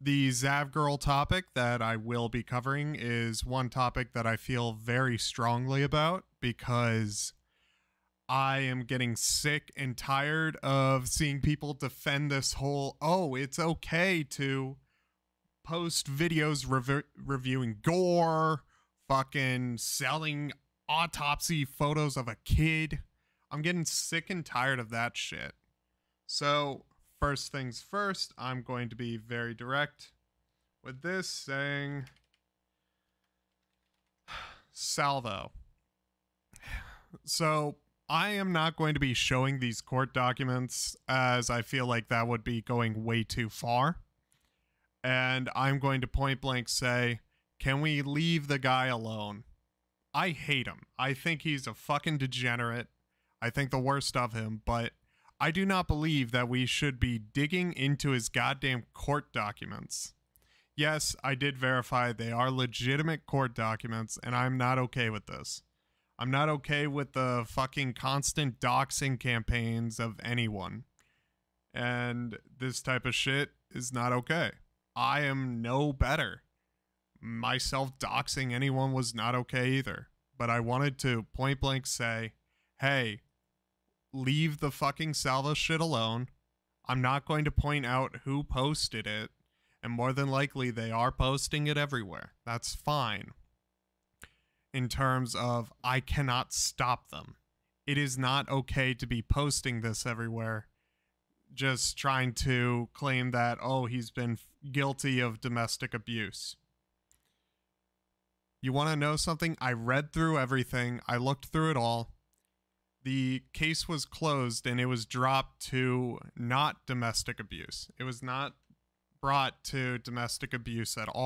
The Zav Girl topic that I will be covering is one topic that I feel very strongly about because I am getting sick and tired of seeing people defend this whole, oh, it's okay to post videos rev- reviewing gore, fucking selling autopsy photos of a kid. I'm getting sick and tired of that shit. So, first things first, I'm going to be very direct with this saying salvo. So, I am not going to be showing these court documents as I feel like that would be going way too far. And I'm going to point blank say, can we leave the guy alone? I hate him. I think he's a fucking degenerate. I think the worst of him, but I do not believe that we should be digging into his goddamn court documents. Yes, I did verify they are legitimate court documents, and I'm not okay with this. I'm not okay with the fucking constant doxing campaigns of anyone. And this type of shit is not okay. I am no better. Myself doxing anyone was not okay either. But I wanted to point blank say, hey, leave the fucking Salvo shit alone. I'm not going to point out who posted it, and more than likely they are posting it everywhere. That's fine. In terms of, I cannot stop them. It is not okay to be posting this everywhere, just trying to claim that, oh, he's been guilty of domestic abuse. You want to know something? I read through everything, I looked through it all the case was closed and it was dropped to not domestic abuse. It was not brought to domestic abuse at all.